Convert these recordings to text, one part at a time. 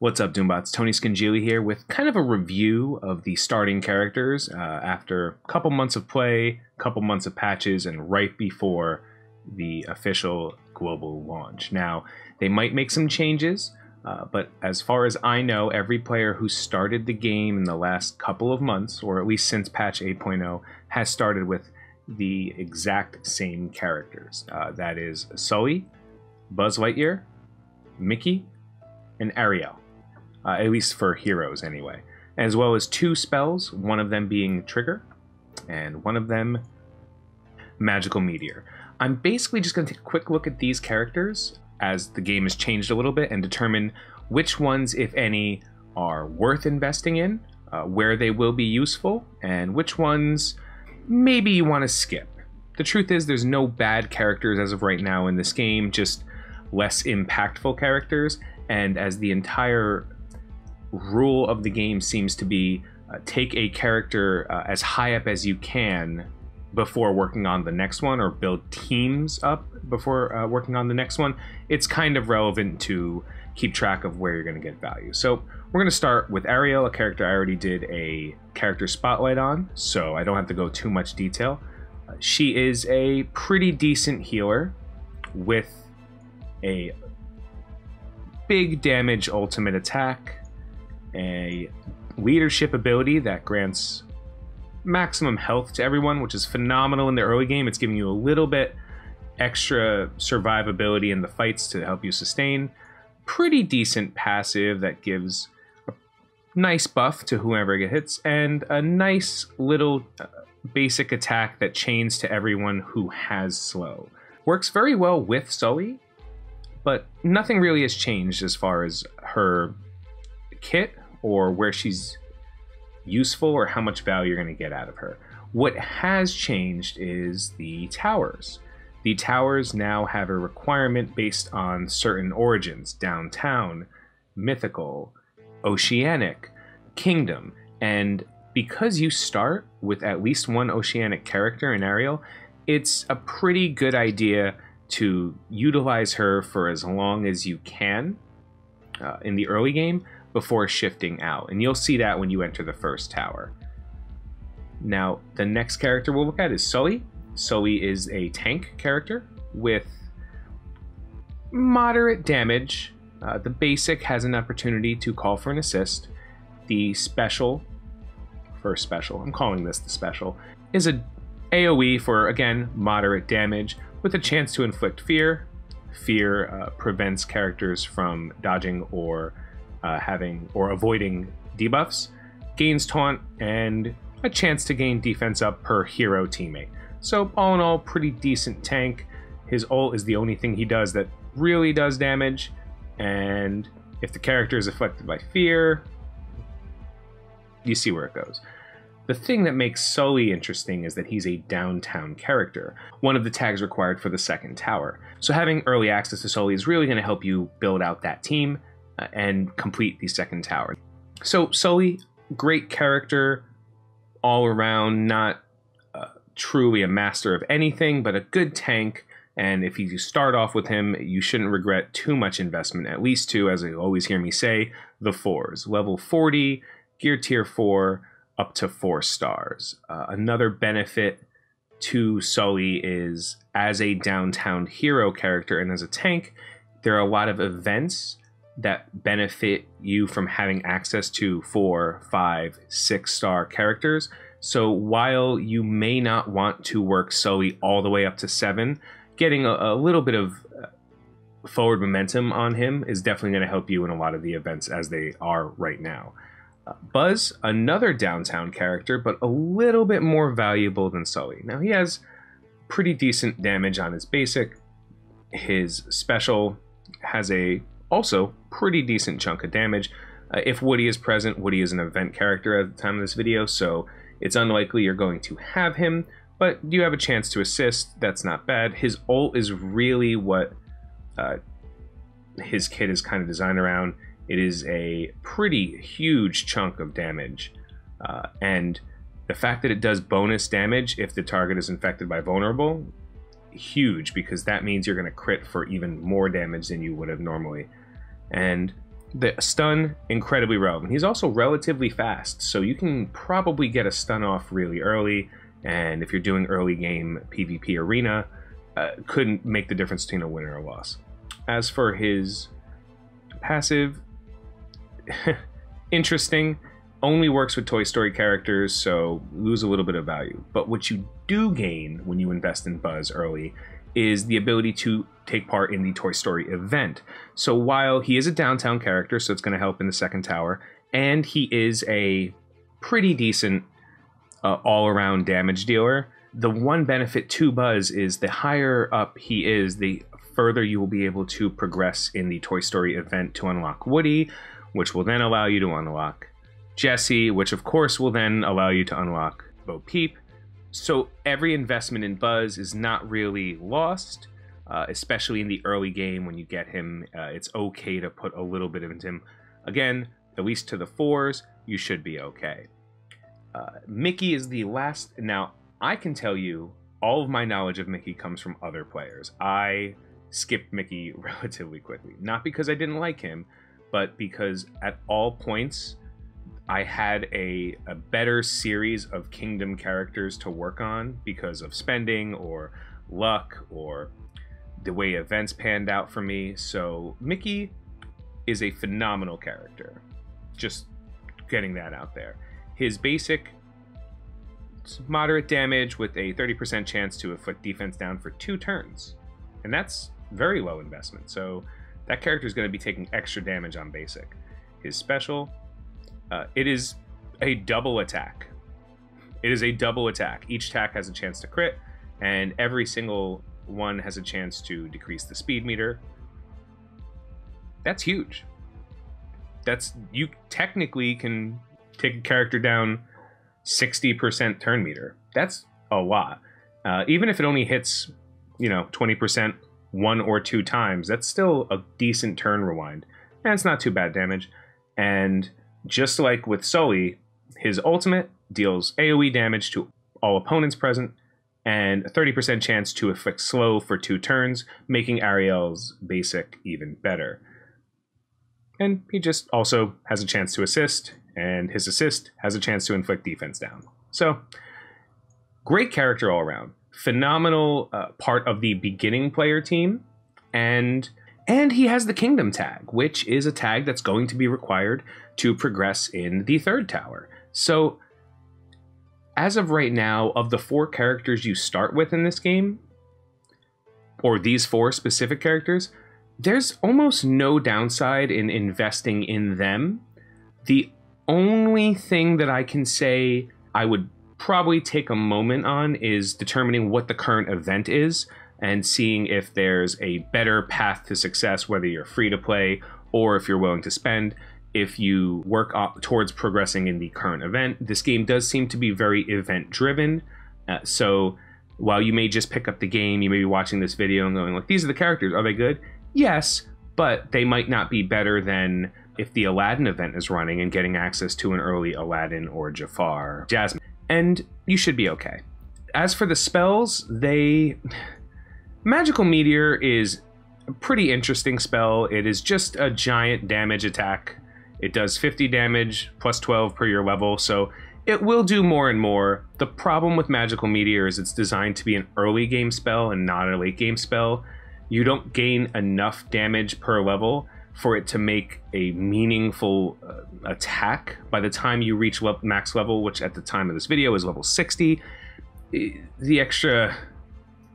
What's up, Doombots? Tony Scungili here with kind of a review of the starting characters uh, after a couple months of play, a couple months of patches, and right before the official global launch. Now, they might make some changes, uh, but as far as I know, every player who started the game in the last couple of months, or at least since patch 8.0, has started with the exact same characters. Uh, that is Sully, Buzz Lightyear, Mickey, and Ariel uh, at least for heroes anyway, as well as two spells, one of them being Trigger, and one of them Magical Meteor. I'm basically just going to take a quick look at these characters as the game has changed a little bit and determine which ones, if any, are worth investing in, uh, where they will be useful, and which ones maybe you want to skip. The truth is, there's no bad characters as of right now in this game, just less impactful characters. And as the entire rule of the game seems to be uh, take a character uh, as high up as you can before working on the next one or build teams up before uh, working on the next one. It's kind of relevant to keep track of where you're going to get value. So we're going to start with ariel a character i already did a character spotlight on so i don't have to go too much detail. Uh, she is a pretty decent healer with a big damage ultimate attack a leadership ability that grants maximum health to everyone, which is phenomenal in the early game. It's giving you a little bit extra survivability in the fights to help you sustain. Pretty decent passive that gives a nice buff to whoever it hits, and a nice little uh, basic attack that chains to everyone who has slow. Works very well with Sully, but nothing really has changed as far as her kit or where she's useful or how much value you're going to get out of her. What has changed is the towers. The towers now have a requirement based on certain origins downtown, mythical, oceanic, kingdom. And because you start with at least one oceanic character in Ariel, it's a pretty good idea to utilize her for as long as you can uh, in the early game before shifting out. And you'll see that when you enter the first tower. Now, the next character we'll look at is Sully. Sully is a tank character with moderate damage. Uh, the basic has an opportunity to call for an assist. The special, first special, I'm calling this the special, is a AoE for, again, moderate damage with a chance to inflict fear. Fear uh, prevents characters from dodging or uh, having or avoiding debuffs, gains taunt, and a chance to gain defense up per hero teammate. So all in all, pretty decent tank. His ult is the only thing he does that really does damage, and if the character is affected by fear, you see where it goes. The thing that makes Sully interesting is that he's a downtown character, one of the tags required for the second tower. So having early access to Sully is really going to help you build out that team and complete the second tower. So Sully, great character all around, not uh, truly a master of anything, but a good tank. And if you start off with him, you shouldn't regret too much investment, at least two, as you always hear me say, the fours. Level 40, gear tier 4, up to 4 stars. Uh, another benefit to Sully is as a downtown hero character and as a tank, there are a lot of events that benefit you from having access to four, five, six star characters. So while you may not want to work Sully all the way up to seven, getting a, a little bit of uh, forward momentum on him is definitely going to help you in a lot of the events as they are right now. Uh, Buzz, another downtown character, but a little bit more valuable than Sully. Now he has pretty decent damage on his basic. His special has a also pretty decent chunk of damage. Uh, if Woody is present, Woody is an event character at the time of this video, so it's unlikely you're going to have him, but you have a chance to assist. That's not bad. His ult is really what uh, his kit is kind of designed around. It is a pretty huge chunk of damage, uh, and the fact that it does bonus damage if the target is infected by vulnerable, huge because that means you're going to crit for even more damage than you would have normally. And the stun incredibly relevant. He's also relatively fast, so you can probably get a stun off really early. And if you're doing early game PvP arena, uh, couldn't make the difference between a win or a loss. As for his passive, interesting. Only works with Toy Story characters, so lose a little bit of value. But what you do gain when you invest in Buzz early is the ability to take part in the Toy Story event. So while he is a downtown character, so it's going to help in the second tower, and he is a pretty decent uh, all around damage dealer, the one benefit to Buzz is the higher up he is, the further you will be able to progress in the Toy Story event to unlock Woody, which will then allow you to unlock Jessie, which of course will then allow you to unlock Bo Peep, so every investment in Buzz is not really lost, uh, especially in the early game when you get him. Uh, it's okay to put a little bit into him. Again, at least to the fours, you should be okay. Uh, Mickey is the last. Now, I can tell you all of my knowledge of Mickey comes from other players. I skipped Mickey relatively quickly. Not because I didn't like him, but because at all points, I had a, a better series of kingdom characters to work on because of spending or luck or the way events panned out for me. So Mickey is a phenomenal character. Just getting that out there. His basic moderate damage with a 30% chance to inflict defense down for two turns. And that's very low investment. So that character is going to be taking extra damage on basic. His special uh, it is a double attack. It is a double attack. Each attack has a chance to crit, and every single one has a chance to decrease the speed meter. That's huge. That's you technically can take a character down 60% turn meter. That's a lot. Uh, even if it only hits, you know, 20% one or two times, that's still a decent turn rewind. And it's not too bad damage. And just like with Sully, his ultimate deals AoE damage to all opponents present and a 30% chance to afflict slow for two turns, making Ariel's basic even better. And he just also has a chance to assist, and his assist has a chance to inflict defense down. So, great character all around. Phenomenal uh, part of the beginning player team, and and he has the Kingdom tag, which is a tag that's going to be required to progress in the third tower. So, as of right now, of the four characters you start with in this game, or these four specific characters, there's almost no downside in investing in them. The only thing that I can say I would probably take a moment on is determining what the current event is and seeing if there's a better path to success, whether you're free to play or if you're willing to spend. If you work towards progressing in the current event, this game does seem to be very event driven. Uh, so while you may just pick up the game, you may be watching this video and going like, "These are the characters. Are they good?" Yes, but they might not be better than if the Aladdin event is running and getting access to an early Aladdin or Jafar, Jasmine. And you should be okay. As for the spells, they Magical Meteor is a pretty interesting spell. It is just a giant damage attack. It does 50 damage plus 12 per your level, so it will do more and more. The problem with Magical Meteor is it's designed to be an early game spell and not a late game spell. You don't gain enough damage per level for it to make a meaningful uh, attack. By the time you reach le max level, which at the time of this video is level 60, the extra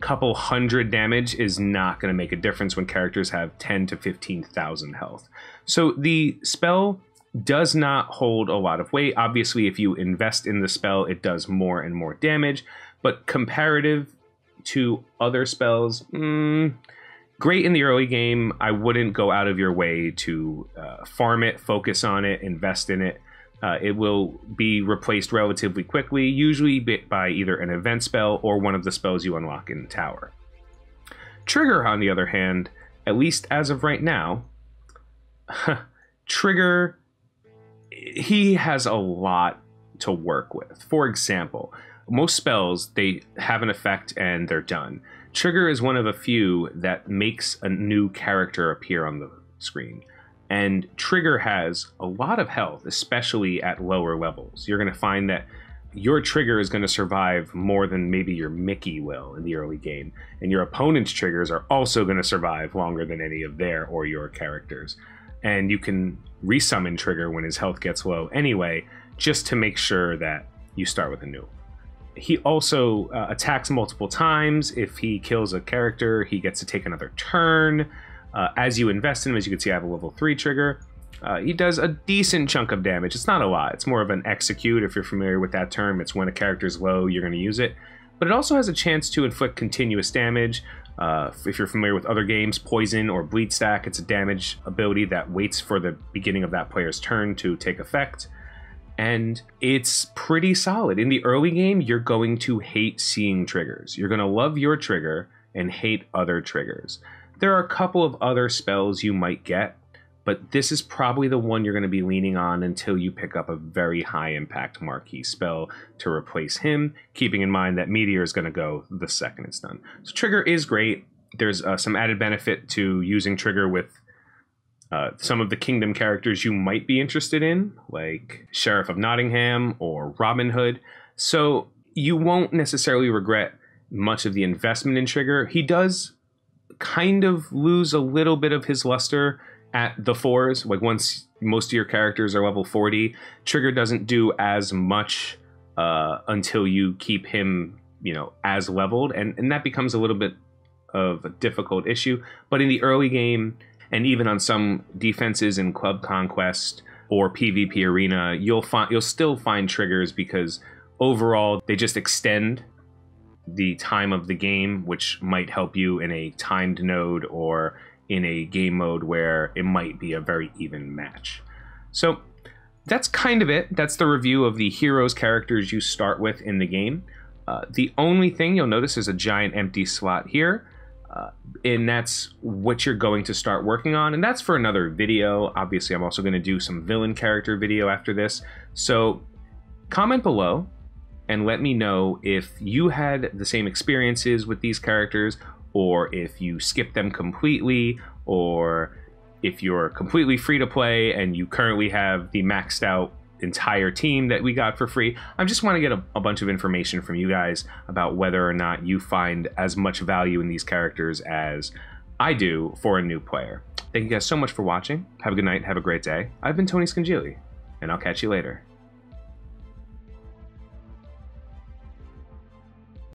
couple hundred damage is not going to make a difference when characters have 10 to 15,000 health. So the spell does not hold a lot of weight. Obviously, if you invest in the spell, it does more and more damage, but comparative to other spells, mm, great in the early game. I wouldn't go out of your way to uh, farm it, focus on it, invest in it. Uh, it will be replaced relatively quickly, usually by either an event spell or one of the spells you unlock in the tower. Trigger, on the other hand, at least as of right now, Trigger, he has a lot to work with. For example, most spells, they have an effect and they're done. Trigger is one of a few that makes a new character appear on the screen. And Trigger has a lot of health, especially at lower levels. You're going to find that your trigger is going to survive more than maybe your Mickey will in the early game. And your opponent's triggers are also going to survive longer than any of their or your characters. And you can resummon Trigger when his health gets low anyway, just to make sure that you start with a new. He also uh, attacks multiple times. If he kills a character, he gets to take another turn. Uh, as you invest in him, as you can see, I have a level 3 trigger. Uh, he does a decent chunk of damage. It's not a lot. It's more of an execute, if you're familiar with that term. It's when a character is low, you're going to use it. But it also has a chance to inflict continuous damage. Uh, if you're familiar with other games, Poison or Bleed Stack, it's a damage ability that waits for the beginning of that player's turn to take effect. And it's pretty solid. In the early game, you're going to hate seeing triggers. You're going to love your trigger and hate other triggers. There are a couple of other spells you might get but this is probably the one you're going to be leaning on until you pick up a very high impact marquee spell to replace him, keeping in mind that Meteor is going to go the second it's done. So Trigger is great. There's uh, some added benefit to using Trigger with uh, some of the Kingdom characters you might be interested in, like Sheriff of Nottingham or Robin Hood. So you won't necessarily regret much of the investment in Trigger. He does kind of lose a little bit of his luster at the fours, like once most of your characters are level 40, Trigger doesn't do as much uh, until you keep him, you know, as leveled, and, and that becomes a little bit of a difficult issue. But in the early game, and even on some defenses in Club Conquest or PvP Arena, you'll find you'll still find triggers because overall they just extend the time of the game, which might help you in a timed node or in a game mode where it might be a very even match. So that's kind of it. That's the review of the heroes characters you start with in the game. Uh, the only thing you'll notice is a giant empty slot here. Uh, and that's what you're going to start working on. And that's for another video. Obviously, I'm also going to do some villain character video after this. So comment below and let me know if you had the same experiences with these characters or if you skipped them completely, or if you're completely free to play and you currently have the maxed out entire team that we got for free. I just want to get a, a, bunch of information from you guys about whether or not you find as much value in these characters as I do for a new player. Thank you guys so much for watching. Have a good night. Have a great day. I've been Tony Scungili, and I'll catch you later.